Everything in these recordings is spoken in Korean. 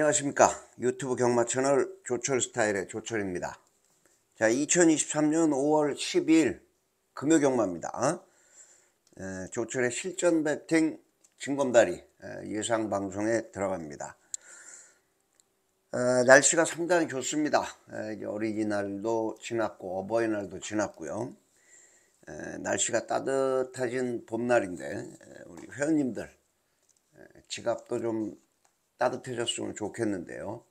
안녕하십니까. 유튜브 경마 채널 조철 스타일의 조철입니다. 자 2023년 5월 12일 금요 경마입니다. 에, 조철의 실전 배팅 진검다리 에, 예상 방송에 들어갑니다. 에, 날씨가 상당히 좋습니다. 에, 어린이날도 지났고 어버이날도 지났고요. 에, 날씨가 따뜻해진 봄날인데 에, 우리 회원님들 에, 지갑도 좀 따뜻해졌으면 좋겠는데요.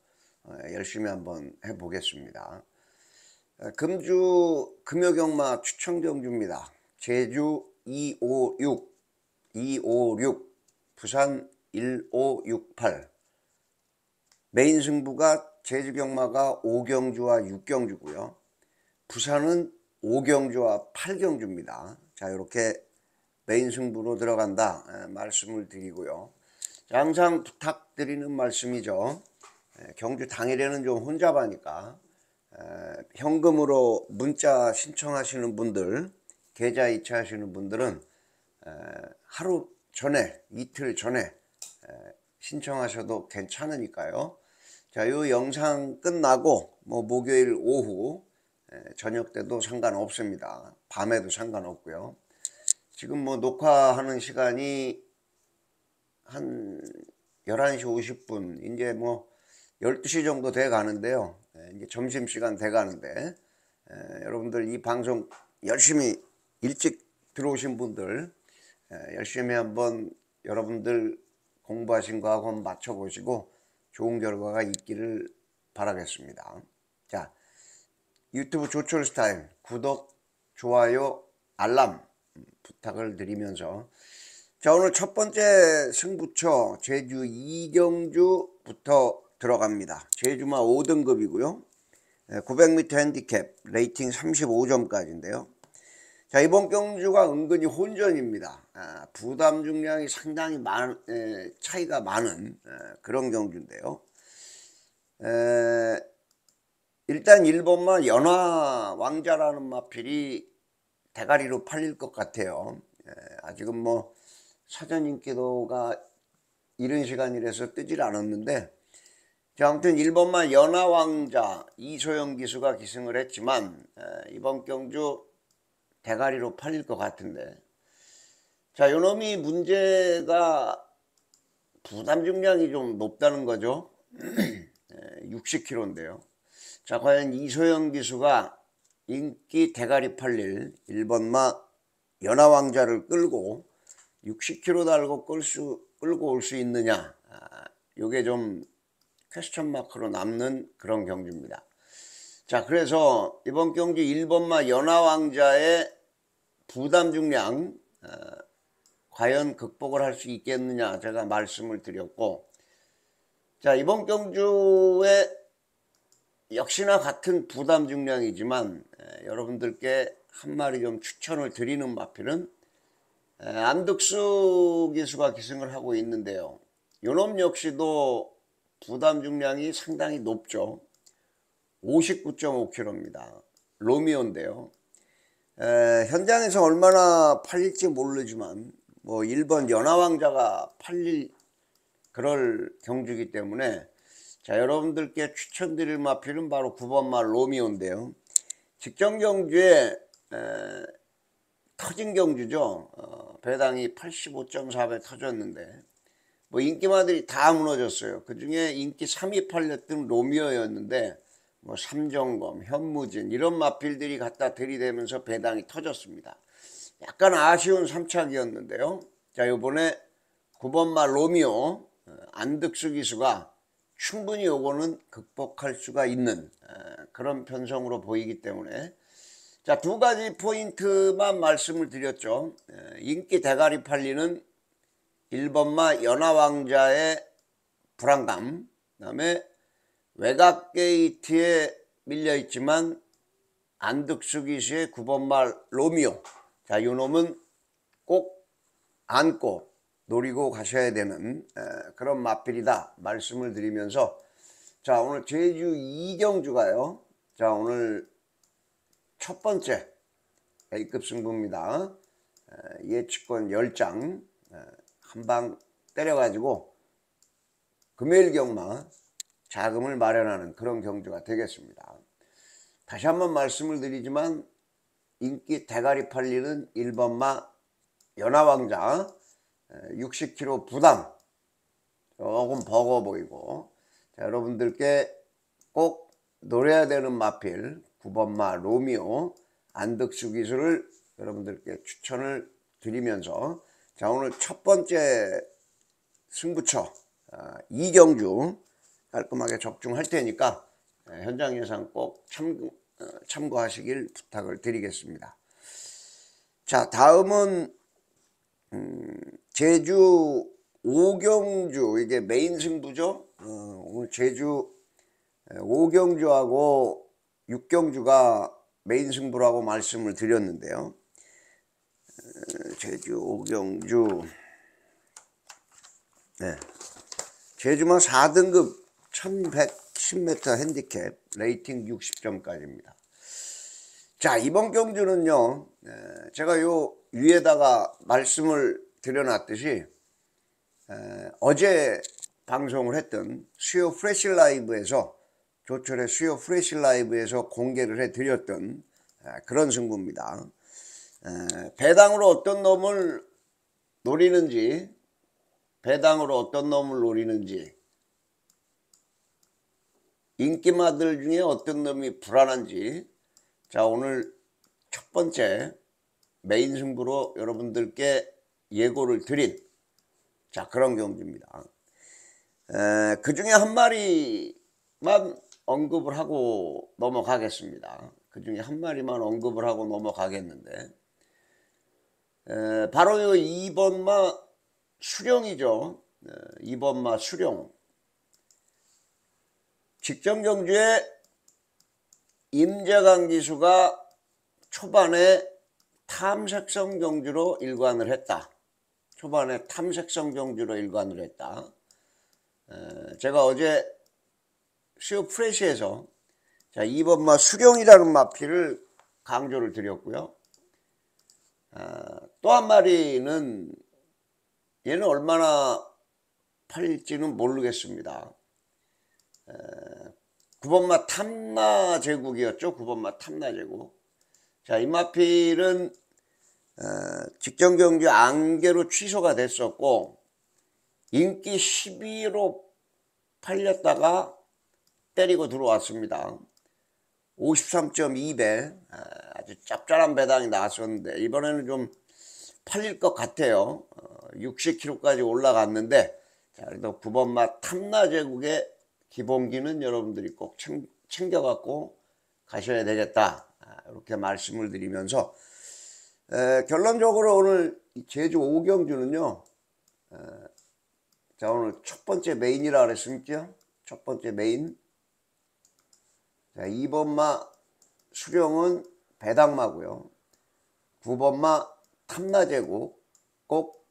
어, 열심히 한번 해보겠습니다. 어, 금주 금요경마 추천 경주입니다. 제주 256, 256, 부산 1568. 메인 승부가 제주 경마가 5경주와 6경주고요. 부산은 5경주와 8경주입니다. 자 이렇게 메인 승부로 들어간다 에, 말씀을 드리고요. 항상 부탁드리는 말씀이죠. 경주 당일에는 좀 혼잡하니까 현금으로 문자 신청하시는 분들, 계좌 이체하시는 분들은 하루 전에, 이틀 전에 신청하셔도 괜찮으니까요. 자, 이 영상 끝나고 뭐 목요일 오후 저녁 때도 상관없습니다. 밤에도 상관없고요. 지금 뭐 녹화하는 시간이 한 11시 50분 이제 뭐 12시 정도 돼 가는데요. 예, 이제 점심시간 돼 가는데 에, 여러분들 이 방송 열심히 일찍 들어오신 분들 에, 열심히 한번 여러분들 공부하신 거하고 한번 맞춰보시고 좋은 결과가 있기를 바라겠습니다. 자 유튜브 조철 스타일 구독 좋아요 알람 부탁을 드리면서 자 오늘 첫 번째 승부처 제주 이경주부터 들어갑니다. 제주마 5등급이고요. 900m 핸디캡 레이팅 35점까지인데요. 자 이번 경주가 은근히 혼전입니다. 아, 부담 중량이 상당히 많, 에, 차이가 많은 에, 그런 경주인데요. 에, 일단 1번만 연화 왕자라는 마필이 대가리로 팔릴 것 같아요. 아직은 뭐 사전 인 기도가 이런 시간이라서 뜨질 않았는데 자, 아무튼 1번만 연하왕자 이소영 기수가 기승을 했지만 에, 이번 경주 대가리로 팔릴 것 같은데. 자 요놈이 문제가 부담 중량이 좀 높다는 거죠. 60kg인데요. 자 과연 이소영 기수가 인기 대가리 팔릴 1번마 연하왕자를 끌고 60km 달고 끌 수, 끌고 올 수 있느냐. 아, 요게 좀 퀘스천 마크로 남는 그런 경주입니다. 자 그래서 이번 경주 1번마 연하왕자의 부담 중량 아, 과연 극복을 할 수 있겠느냐 제가 말씀을 드렸고 자 이번 경주에 역시나 같은 부담 중량이지만 에, 여러분들께 한 마리 좀 추천을 드리는 마필은 안덕수 기수가 기승을 하고 있는데요. 요놈 역시도 부담 중량이 상당히 높죠. 59.5kg입니다. 로미오인데요. 에, 현장에서 얼마나 팔릴지 모르지만 뭐 1번 연하왕자가 팔릴 그럴 경주기 때문에 자 여러분들께 추천드릴 마필은 바로 9번마 로미오인데요. 직전 경주에 에, 터진 경주죠. 어, 배당이 85.4배 터졌는데 뭐 인기마들이 다 무너졌어요. 그 중에 인기 3위 팔렸던 로미오였는데 뭐 삼정검, 현무진 이런 마필들이 갖다 들이대면서 배당이 터졌습니다. 약간 아쉬운 3착이었는데요. 자 이번에 9번마 로미오 어, 안득수 기수가 충분히 요거는 극복할 수가 있는 어, 그런 편성으로 보이기 때문에 자, 두 가지 포인트만 말씀을 드렸죠. 인기 대가리 팔리는 1번마 연하왕자의 불안감, 그 다음에 외곽 게이트에 밀려있지만 안득수기수의 9번말 로미오. 자, 이 놈은 꼭 안고 노리고 가셔야 되는 그런 마필이다 말씀을 드리면서 자, 오늘 제주 이경주가요. 자, 오늘 첫 번째 A급 승부입니다. 예측권 10장 한 방 때려가지고 금요일 경마 자금을 마련하는 그런 경주가 되겠습니다. 다시 한번 말씀을 드리지만 인기 대가리 팔리는 1번마 연하왕자 60kg 부담 조금 버거 보이고 자, 여러분들께 꼭 노려야 되는 마필 9번마 로미오 안덕수 기술을 여러분들께 추천을 드리면서 자 오늘 첫 번째 승부처 아, 이경주 깔끔하게 적중할 테니까 예, 현장 예상 꼭 참, 어, 참고하시길 부탁을 드리겠습니다. 자 다음은 음, 제주 오경주 이게 메인 승부죠. 어, 오늘 제주 오경주하고 육경주가 메인 승부라고 말씀을 드렸는데요. 어, 제주 오경주 네. 제주만 4등급 1110m 핸디캡 레이팅 60점까지입니다. 자 이번 경주는요 에, 제가 요 위에다가 말씀을 드려놨듯이 에, 어제 방송을 했던 수요 프레시 라이브에서 조철의 수요 프레시 라이브에서 공개를 해드렸던 에, 그런 승부입니다. 에, 배당으로 어떤 놈을 노리는지 배당으로 어떤 놈을 노리는지 인기마들 중에 어떤 놈이 불안한지 자 오늘 첫 번째 메인 승부로 여러분들께 예고를 드린 자 그런 경주입니다. 그 중에 한 마리만 언급을 하고 넘어가겠습니다. 그 중에 한 마리만 언급을 하고 넘어가겠는데 에, 바로 이 2번마 수령이죠. 에, 2번마 수령 직전 경주에 임재강 기수가 초반에 탐색성 경주로 일관을 했다. 초반에 탐색성 경주로 일관을 했다. 에, 제가 어제 시오 프레시에서 자 2번 마 수령이라는 마피를 강조를 드렸고요. 아, 또 한 마리는 얘는 얼마나 팔릴지는 모르겠습니다. 9번마 탐나 제국이었죠. 9번마 탐나 제국. 자, 이 마필은 어, 직전 경주 안개로 취소가 됐었고 인기 12로 팔렸다가 때리고 들어왔습니다. 53.2배 아, 아주 짭짤한 배당이 나왔었는데 이번에는 좀 팔릴 것 같아요. 60kg까지 올라갔는데 자, 그래도 9번마 탐나 제국의 기본기는 여러분들이 꼭 챙겨 갖고 가셔야 되겠다 아, 이렇게 말씀을 드리면서 에, 결론적으로 오늘 제주 오경주는요 에, 자 오늘 첫 번째 메인이라 그랬습니까 첫 번째 메인 자 2번마 수령은 배당마고요. 9번마 탐나제국 꼭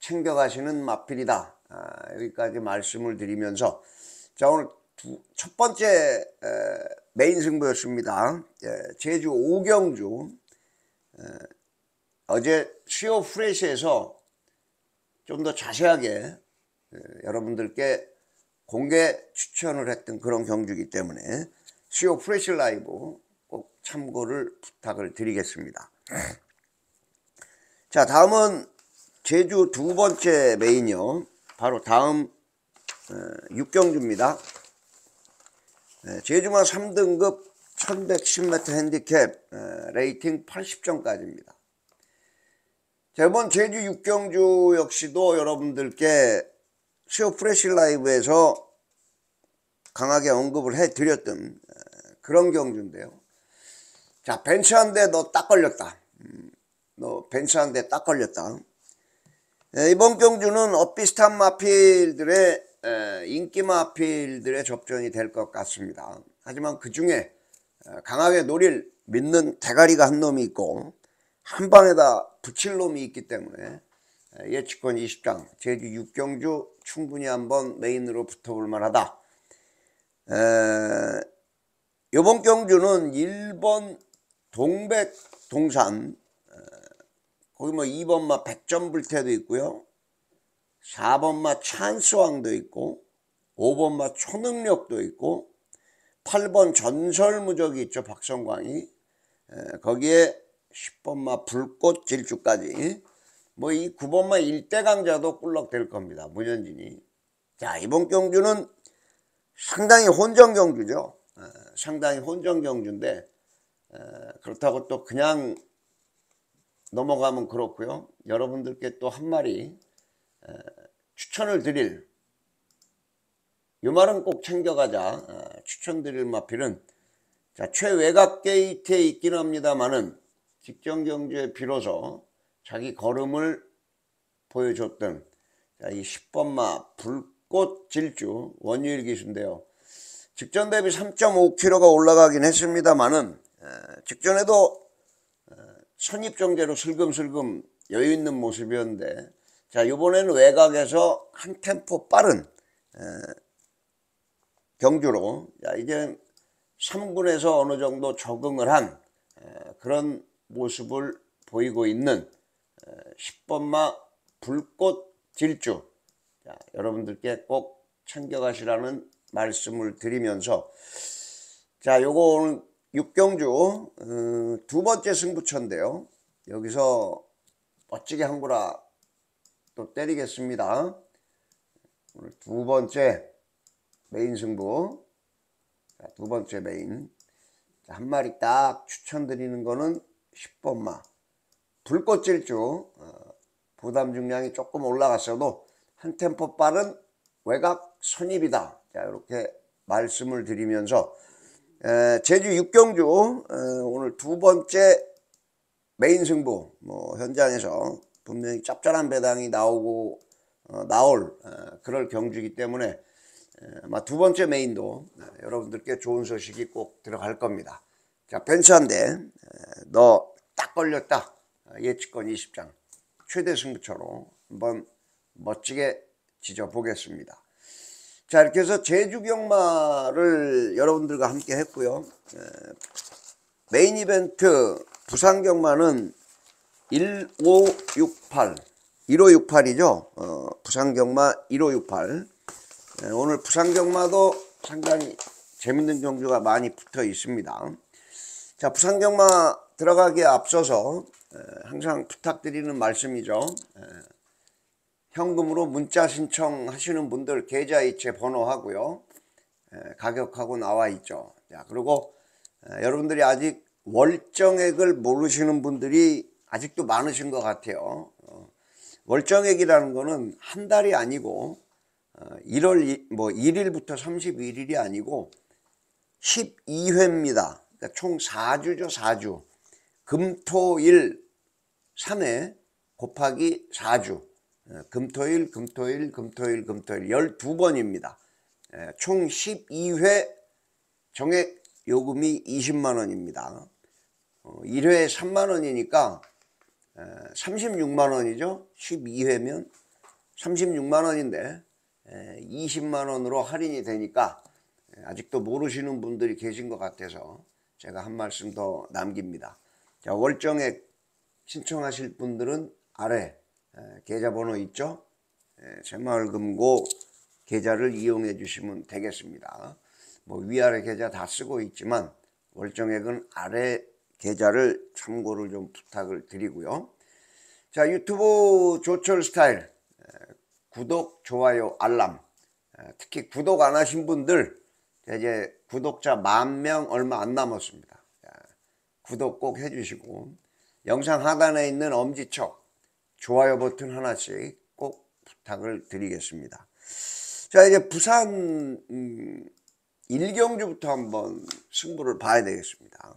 챙겨가시는 마필이다. 아, 여기까지 말씀을 드리면서 자 오늘 두, 첫 번째 에, 메인 승부였습니다. 에, 제주 오경주. 에, 어제 수요 프레시에서 좀 더 자세하게 여러분들께 공개 추천을 했던 그런 경주이기 때문에 수요 프레시 라이브 꼭 참고를 부탁을 드리겠습니다. 자 다음은 제주 두 번째 메인이요. 바로 다음 어, 육경주입니다. 네, 제주마 3등급 1110m 핸디캡 어, 레이팅 80점까지입니다. 자, 이번 제주 육경주 역시도 여러분들께 수요 프레시 라이브에서 강하게 언급을 해드렸던 어, 그런 경주인데요. 자, 벤츠 한 대 너 딱 걸렸다. 음, 너 벤츠 한 대 딱 걸렸다. 네, 이번 경주는 엇비슷한 마필들의 인기 마필들의 접전이 될 것 같습니다. 하지만 그 중에 강하게 노릴 믿는 대가리가 한 놈이 있고 한 방에다 붙일 놈이 있기 때문에 예측권 20장 제주 6경주 충분히 한번 메인으로 붙어볼 만하다. 이번 경주는 1번 동백 동산 거기 뭐 2번마 백점 불태도 있고요. 4번마 찬스왕도 있고 5번마 초능력도 있고 8번 전설무적이 있죠. 박성광이. 에, 거기에 10번마 불꽃 질주까지 뭐 이 9번마 일대 강자도 꿀럭될 겁니다. 문현진이. 자 이번 경주는 상당히 혼전 경주죠. 에, 상당히 혼전 경주인데 에, 그렇다고 또 그냥 넘어가면 그렇고요. 여러분들께 또 한 마리 에, 추천을 드릴 이 말은 꼭 챙겨가자 어, 추천드릴 마필은 자 최외곽 게이트에 있긴 합니다만은 직전 경주에 비로소 자기 걸음을 보여줬던 자, 이 10번마 불꽃 질주 원유일 기수인데요. 직전 대비 3.5kg가 올라가긴 했습니다만은 에, 직전에도 어, 선입정제로 슬금슬금 여유 있는 모습이었는데 자 이번에는 외곽에서 한 템포 빠른 에, 경주로 자, 이제 3군에서 어느 정도 적응을 한 에, 그런 모습을 보이고 있는 에, 10번마 불꽃 질주. 자, 여러분들께 꼭 챙겨가시라는 말씀을 드리면서 자 요거 오늘 육경주 어, 두 번째 승부처인데요. 여기서 멋지게 한 구라 또 때리겠습니다. 오늘 두 번째 메인 승부. 자, 두 번째 메인. 자, 한 마리 딱 추천드리는 거는 10번마. 불꽃질주 어, 부담 중량이 조금 올라갔어도 한 템포 빠른 외곽 선입이다 자 이렇게 말씀을 드리면서 에, 제주 육경주 에, 오늘 두 번째 메인 승부 뭐 현장에서 분명히 짭짤한 배당이 나오고 어, 나올 어, 그럴 경주이기 때문에 아마 두 번째 메인도 여러분들께 좋은 소식이 꼭 들어갈 겁니다. 자, 벤츠한데 너 딱 걸렸다. 예측권 20장 최대 승부처로 한번 멋지게 지져보겠습니다. 자, 이렇게 해서 제주경마를 여러분들과 함께 했고요. 메인 이벤트 부산경마는 1568 1568이죠. 어, 부산경마 1568 네, 오늘 부산경마도 상당히 재밌는 경주가 많이 붙어 있습니다. 자, 부산경마 들어가기에 앞서서 항상 부탁드리는 말씀이죠. 현금으로 문자 신청하시는 분들 계좌이체 번호하고요. 가격하고 나와 있죠. 자, 그리고 여러분들이 아직 월정액을 모르시는 분들이 아직도 많으신 것 같아요. 어, 월정액이라는 거는 한 달이 아니고 1월 뭐 1일부터 31일이 아니고 12회입니다. 그러니까 총 4주죠, 4주. 금 토 일 3회 곱하기 4주. 금토일, 금토일, 금토일, 금토일 12번입니다. 총 12회 정액 요금이 20만 원입니다. 1회에 어, 3만 원이니까 36만 원이죠. 12회면 36만 원인데 20만 원으로 할인이 되니까 아직도 모르시는 분들이 계신 것 같아서 제가 한 말씀 더 남깁니다. 자, 월정액 신청하실 분들은 아래 계좌번호 있죠? 새마을금고 계좌를 이용해 주시면 되겠습니다. 뭐 위아래 계좌 다 쓰고 있지만 월정액은 아래 계좌를 참고를 좀 부탁을 드리고요. 자 유튜브 조철 스타일 구독, 좋아요, 알람 특히 구독 안 하신 분들 이제 구독자 만 명 얼마 안 남았습니다. 구독 꼭 해주시고 영상 하단에 있는 엄지척 좋아요 버튼 하나씩 꼭 부탁을 드리겠습니다. 자 이제 부산 음, 일경주부터 한번 승부를 봐야 되겠습니다.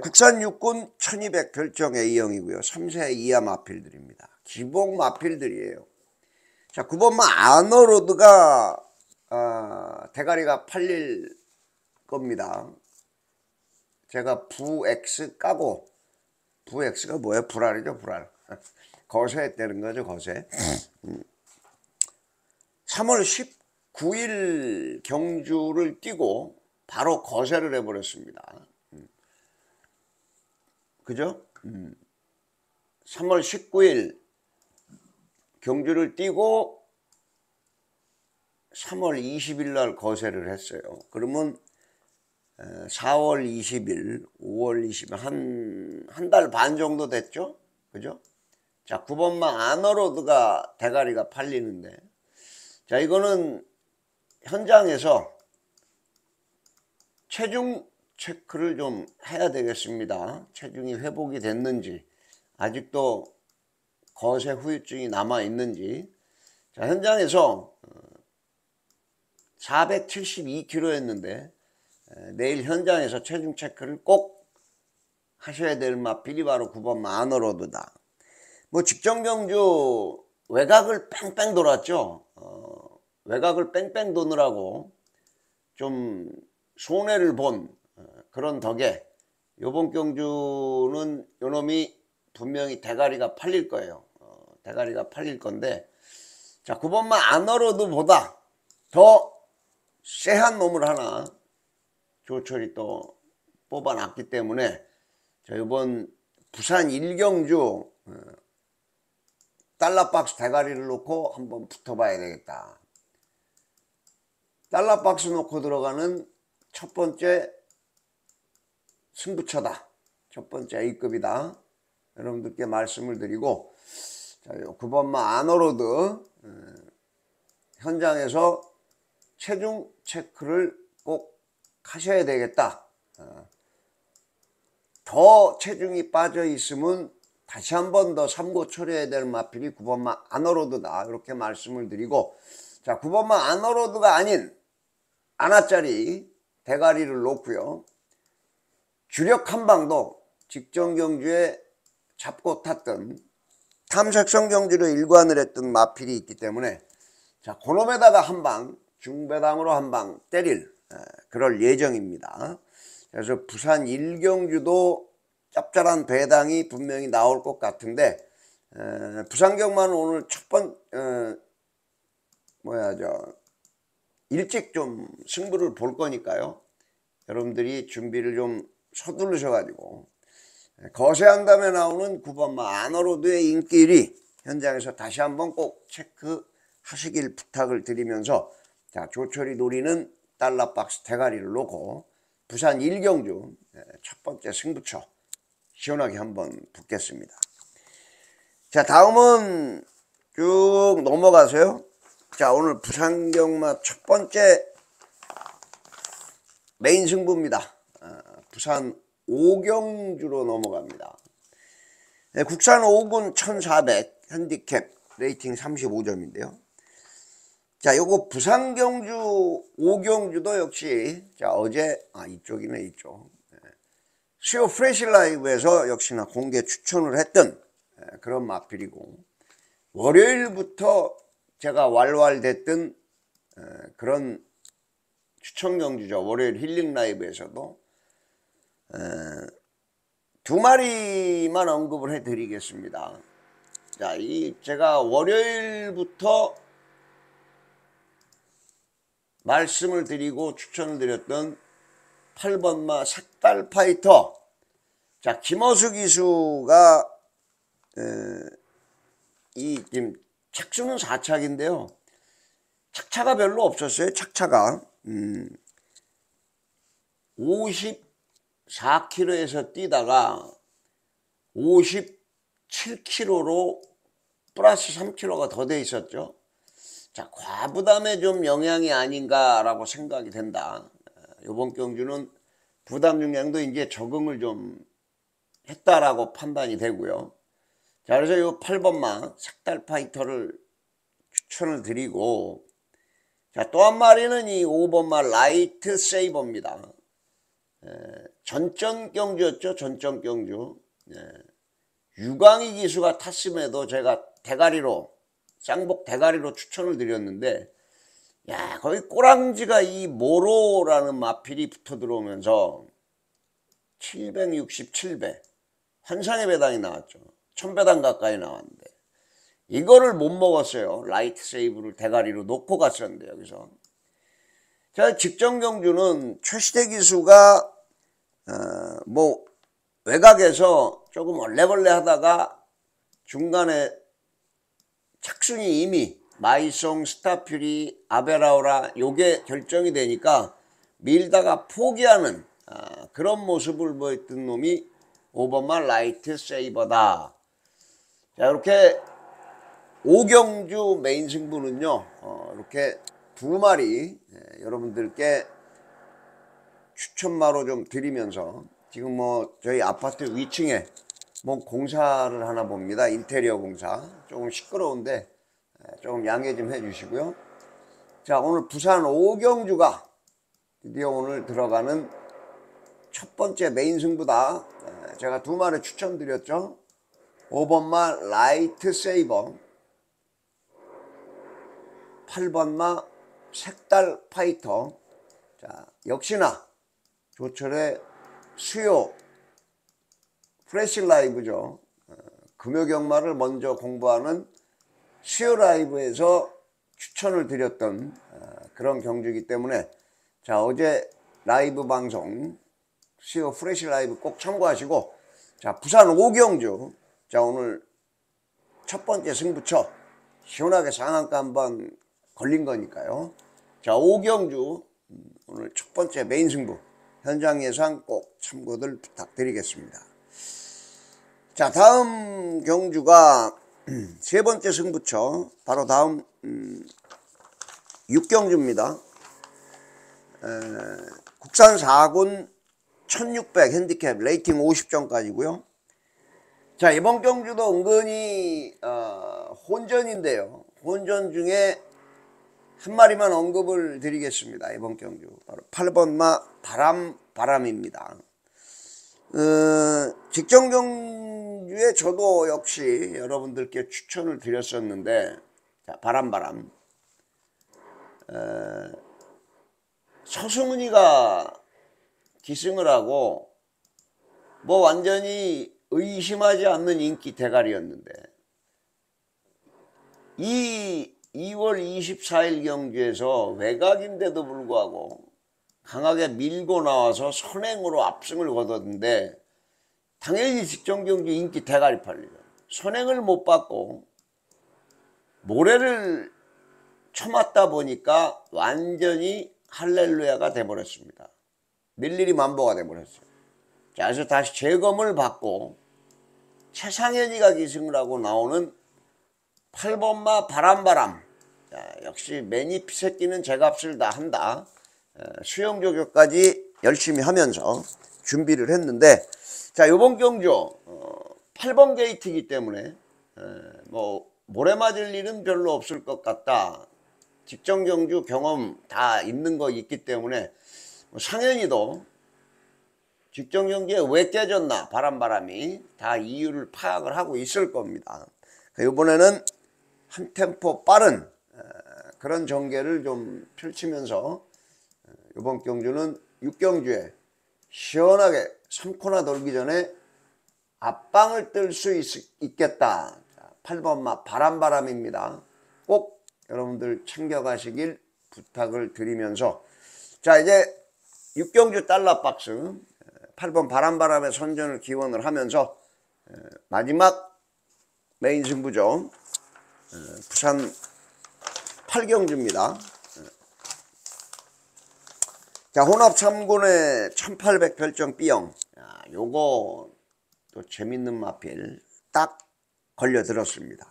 국산 육군 1200 결정 A형이고요. 3세 이하 마필들입니다. 기복 마필들이에요. 자, 9번마 아너로드가 어, 대가리가 팔릴 겁니다. 제가 부 X 까고 부 X가 뭐예요? 불알이죠, 불알. 거세되는 거죠, 거세. 3월 음. 19일 경주를 뛰고 바로 거세를 해버렸습니다. 음. 그죠? 3월 19일 경주를 뛰고 3월 20일 날 거세를 했어요. 그러면 4월 20일, 5월 20일 한 한 달 반 정도 됐죠? 그죠? 자, 9번마 아너로드가 대가리가 팔리는데 자, 이거는 현장에서 체중 체크를 좀 해야 되겠습니다. 체중이 회복이 됐는지 아직도 거세 후유증이 남아 있는지 자, 현장에서 472kg였는데 내일 현장에서 체중 체크를 꼭 하셔야 될 마필이 바로 9번 마너로드다. 뭐 직전 경주 외곽을 뺑뺑 돌았죠. 어, 외곽을 뺑뺑 도느라고 좀 손해를 본 어, 그런 덕에 요번 경주는 요놈이 분명히 대가리가 팔릴 거예요. 어, 대가리가 팔릴 건데 자 9번만 아너로드보다 더 쎄한 놈을 하나 조철이 또 뽑아놨기 때문에 자 이번 부산 일경주 어, 달러박스 대가리를 놓고 한번 붙어봐야 되겠다. 달러박스 놓고 들어가는 첫 번째 승부처다. 첫 번째 A급이다. 여러분들께 말씀을 드리고 자, 9번마 아너로드 어, 현장에서 체중 체크를 꼭 하셔야 되겠다. 어, 더 체중이 빠져 있으면 다시 한 번 더 삼고 처리해야 될 마필이 9번마 아너로드다. 이렇게 말씀을 드리고 자 9번마 아너로드가 아닌 아나짜리 대가리를 놓고요. 주력 한방도 직전 경주에 잡고 탔던 탐색성 경주로 일관을 했던 마필이 있기 때문에 자 그놈에다가 한 방 중배당으로 한 방 때릴 그럴 예정입니다. 그래서 부산 일경주도 짭짤한 배당이 분명히 나올 것 같은데 에, 부산경만 오늘 첫번 어, 뭐야 저 일찍 좀 승부를 볼 거니까요. 여러분들이 준비를 좀 서두르셔 가지고 거세한 다음에 나오는 9번마 아너로드의 인기리 현장에서 다시 한번 꼭 체크하시길 부탁을 드리면서 자 조철이 노리는 달러박스 대가리를 놓고 부산 일경주 첫 번째 승부처 시원하게 한번 붙겠습니다. 자 다음은 쭉 넘어가세요. 자 오늘 부산경마 첫 번째 메인 승부입니다. 아, 부산 오경주로 넘어갑니다. 네, 국산 5군 1400 핸디캡 레이팅 35점인데요. 자, 요거 부산경주 오경주도 역시 자 어제 아 이쪽이네 이쪽 네. 수요 프레시 라이브에서 역시나 공개 추천을 했던 네, 그런 마필이고 월요일부터 제가 왈왈댔던 네, 그런 추천 경주죠. 월요일 힐링 라이브에서도 두 마리만 언급을 해드리겠습니다. 자, 이 제가 월요일부터 말씀을 드리고 추천을 드렸던 8번마 색달 파이터. 자, 김어수 기수가 에, 이 지금 착수는 4착인데요. 착차가 별로 없었어요. 착차가. 음, 54km에서 뛰다가 57km로 플러스 3km가 더 돼 있었죠. 자, 과부담에 좀 영향이 아닌가라고 생각이 된다. 이번 경주는 부담 중량도 이제 적응을 좀 했다라고 판단이 되고요. 자, 그래서 이 8번마 색달 파이터를 추천을 드리고 자, 또 한 마리는 이 5번마 라이트 세이버입니다. 전전 경주였죠. 전전 경주. 유광희 기수가 탔음에도 제가 대가리로 쌍복 대가리로 추천을 드렸는데 야 거기 꼬랑지가 이 모로라는 마필이 붙어 들어오면서 767배 환상의 배당이 나왔죠. 1000배당 가까이 나왔는데. 이거를 못 먹었어요. 라이트 세이버를 대가리로 놓고 갔었는데 여기서. 자 직전 경주는 최시대 기수가 어, 뭐 외곽에서 조금 얼레벌레 하다가 중간에 착순이 이미 마이송, 스타퓨리, 아베라우라 요게 결정이 되니까 밀다가 포기하는 아, 그런 모습을 보였던 놈이 5번마 라이트 세이버다. 자 이렇게 오경주 메인 승부는요 어, 이렇게 두 마리 예, 여러분들께 추천마로 좀 드리면서 지금 뭐 저희 아파트 위층에 뭐 공사를 하나 봅니다 인테리어 공사 조금 시끄러운데 예, 조금 양해 좀 해주시고요. 자 오늘 부산 오경주가 드디어 오늘 들어가는 첫 번째 메인 승부다. 예, 제가 두 마리 추천드렸죠. 5번마 라이트 세이버 8번마 색달 파이터. 자 역시나 조철의 수요 프레시 라이브죠. 어, 금요경마를 먼저 공부하는 수요 라이브에서 추천을 드렸던 어, 그런 경주이기 때문에 자 어제 라이브 방송 수요 프레시 라이브 꼭 참고하시고 자 부산 오경주 자 오늘 첫 번째 승부처 시원하게 상한가 한번 걸린 거니까요. 자 오경주 음, 오늘 첫 번째 메인 승부 현장 예상 꼭 참고들 부탁드리겠습니다. 자 다음 경주가 세 번째 승부처 바로 다음 음, 6경주입니다. 에, 국산 4군 1600 핸디캡 레이팅 50점까지고요. 자 이번 경주도 은근히 어, 혼전인데요. 혼전 중에 한 마리만 언급을 드리겠습니다. 이번 경주 바로 8번마 바람 바람입니다. 어, 직전 경주에 저도 역시 여러분들께 추천을 드렸었는데 자, 바람 바람. 어, 서승은이가 기승을 하고 뭐 완전히 의심하지 않는 인기 대가리였는데 이 2월 24일 경주에서 외곽인데도 불구하고 강하게 밀고 나와서 선행으로 압승을 거뒀는데 당연히 직전 경주 인기 대가리 팔리죠. 선행을 못 받고 모래를 쳐맞다 보니까 완전히 할렐루야가 돼버렸습니다. 밀일이 만보가 돼버렸어요. 자, 그래서 다시 재검을 받고 최상현이가 기승을 하고 나오는 8번마 바람바람 자, 역시 매니 새끼는 제값을 다 한다 수영 조교까지 열심히 하면서 준비를 했는데 자 요번 경주 어, 8번 게이트이기 때문에 에, 뭐 모래 맞을 일은 별로 없을 것 같다. 직전 경주 경험 다 있는 거 있기 때문에 뭐 상현이도 직전 경기에 왜 깨졌나 바람바람이 다 이유를 파악을 하고 있을 겁니다. 이번에는 한 템포 빠른 그런 전개를 좀 펼치면서 이번 경주는 6경주에 시원하게 3코나 돌기 전에 앞방을 뜰 수 있겠다. 8번 마 바람바람입니다. 꼭 여러분들 챙겨가시길 부탁을 드리면서. 자 이제 6경주 달러 박스 8번 바람바람의 선전을 기원을 하면서 마지막 메인 승부죠. 부산 8경주입니다. 자, 혼합 3군의 1800 별정 B형. 야, 요거 또 재밌는 마필 딱 걸려 들었습니다.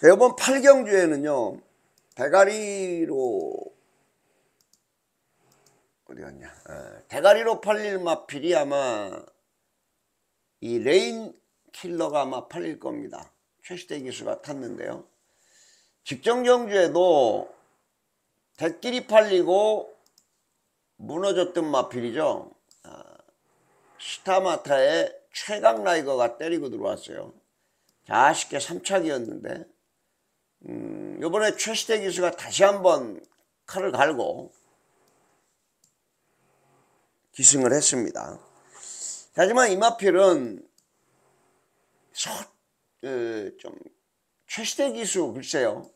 자, 이번 8경주에는요, 대가리로, 어디 갔냐. 어, 대가리로 팔릴 마필이 아마 이 레인 킬러가 아마 팔릴 겁니다. 최시대 기수가 탔는데요. 직전 경주에도 대가리 팔리고 무너졌던 마필이죠. 아, 시타마타의 최강 라이거가 때리고 들어왔어요. 자, 아쉽게 3착이었는데 음, 이번에 최시대 기수가 다시 한번 칼을 갈고 기승을 했습니다. 하지만 이 마필은 서, 그, 좀 최시대 기수 글쎄요.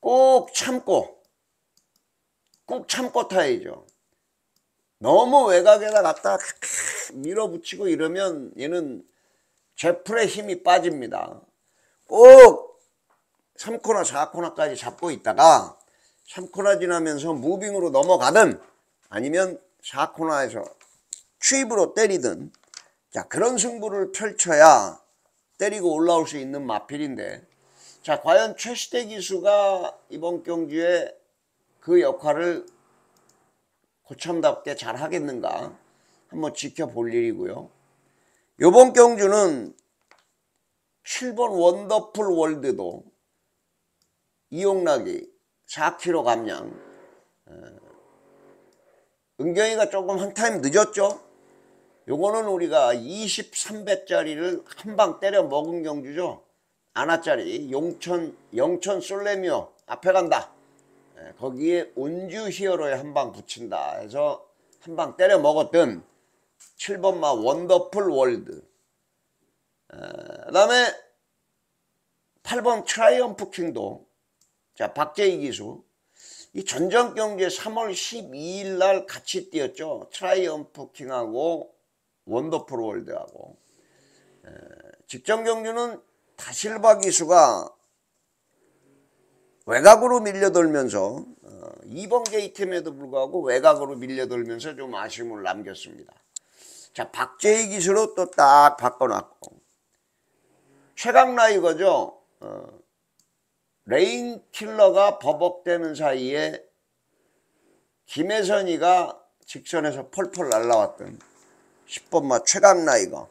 꼭 참고 꼭 참고 타야죠. 너무 외곽에다 갖다 밀어붙이고 이러면 얘는 제풀의 힘이 빠집니다. 꼭 3코너 4코너까지 잡고 있다가 3코너 지나면서 무빙으로 넘어가든 아니면 4코너에서 추입으로 때리든 자 그런 승부를 펼쳐야 때리고 올라올 수 있는 마필인데 자 과연 최시대 기수가 이번 경주에 그 역할을 고참답게 잘 하겠는가 한번 지켜볼 일이고요. 이번 경주는 7번 원더풀 월드도 이용락이 4kg 감량. 어, 은경이가 조금 한 타임 늦었죠? 요거는 우리가 23배짜리를 한 방 때려 먹은 경주죠? 아나짜리 용천 영천 솔레미오 앞에 간다. 예, 거기에 운주 히어로에 한 방 붙인다. 해서 한 방 때려 먹었던 7번마 원더풀 월드. 그 다음에 8번 트라이엄프 킹도 자 박재희 기수. 이 전전 경기에 3월 12일 날 같이 뛰었죠. 트라이엄프 킹하고 원더풀 월드하고. 에, 직전 경주는 다실바 기수가 외곽으로 밀려돌면서 어, 2번 게이트임에도 불구하고 외곽으로 밀려돌면서 좀 아쉬움을 남겼습니다. 자 박재희 기수로 또 딱 바꿔놨고 최강 라이거죠. 어, 레인 킬러가 버벅대는 사이에 김혜선이가 직선에서 펄펄 날라왔던 10번마 최강 라이거.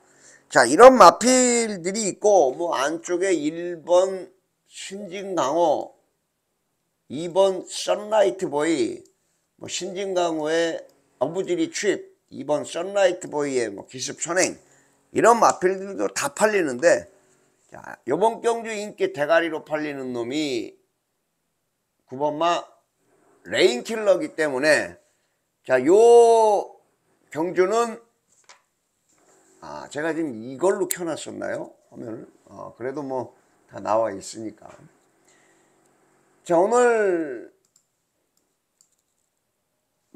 자 이런 마필들이 있고 뭐 안쪽에 1번 신진강호 2번 썬라이트 보이 뭐 신진강호의 어부지리 추입 2번 썬라이트 보이의 뭐 기습 선행 이런 마필들도 다 팔리는데 자 요번 경주 인기 대가리로 팔리는 놈이 9번마 레인킬러기 때문에 자 요 경주는 아 제가 지금 이걸로 켜놨었나요? 화면을? 어, 그래도 뭐 다 나와 있으니까 자 오늘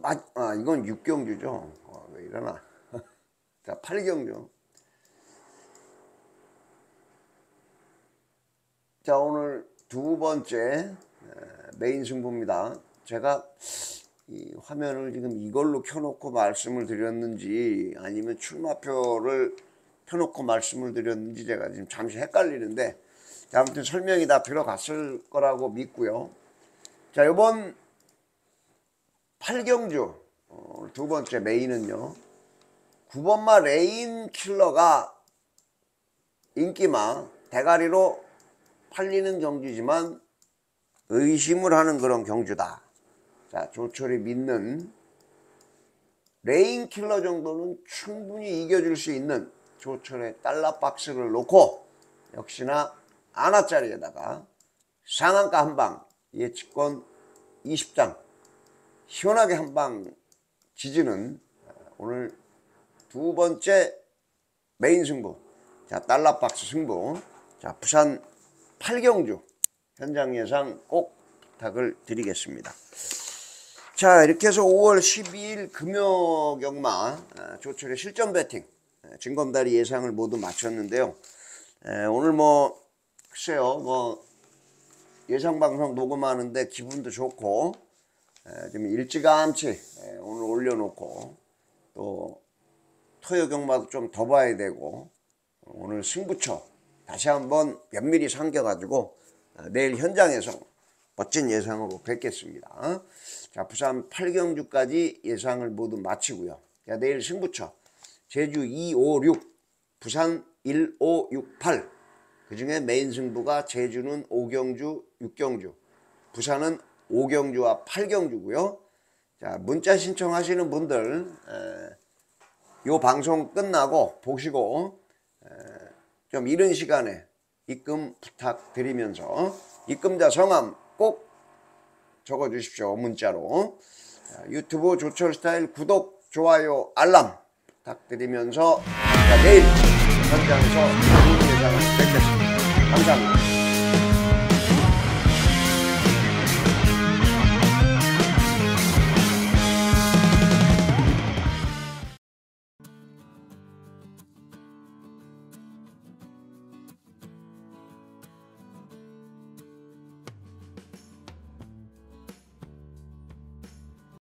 아, 아 이건 6경주죠. 어, 왜 이러나. 자 8경주. 자 오늘 두 번째 메인 승부입니다. 제가 이 화면을 지금 이걸로 켜놓고 말씀을 드렸는지 아니면 출마표를 켜놓고 말씀을 드렸는지 제가 지금 잠시 헷갈리는데 자, 아무튼 설명이 다 들어갔을 거라고 믿고요. 자 이번 8경주 어, 두 번째 메인은요. 9번마 레인 킬러가 인기마 대가리로 팔리는 경주지만 의심을 하는 그런 경주다. 자, 조철이 믿는 레인 킬러 정도는 충분히 이겨줄 수 있는 조철의 달러 박스를 놓고 역시나 아나짜리에다가 상한가 한 방 예측권 20장 시원하게 한 방 지지는 오늘 두 번째 메인 승부 자 달러 박스 승부 자 부산 8경주 현장 예상 꼭 부탁을 드리겠습니다. 자 이렇게 해서 5월 12일 금요 경마 아, 조철의 실전 배팅 진검다리 예상을 모두 마쳤는데요. 오늘 뭐 글쎄요 뭐 예상 방송 녹음하는데 기분도 좋고 좀 일찌감치 오늘 올려놓고 또 토요 경마도 좀 더 봐야 되고 오늘 승부처 다시 한번 면밀히 삼겨가지고 어, 내일 현장에서 멋진 예상으로 뵙겠습니다. 자, 부산 8경주까지 예상을 모두 마치고요. 자, 내일 승부처 제주 256, 부산 1568. 그 중에 메인 승부가 제주는 5경주, 6경주, 부산은 5경주와 8경주고요. 자, 문자 신청하시는 분들 에, 요 방송 끝나고 보시고 에, 좀 이른 시간에 입금 부탁드리면서 입금자 성함 꼭 적어 주십시오 문자로 자, 유튜브 조철 스타일 구독 좋아요 알람 부탁드리면서 자, 내일 현장에서 예상을 뵙겠습니다 감사합니다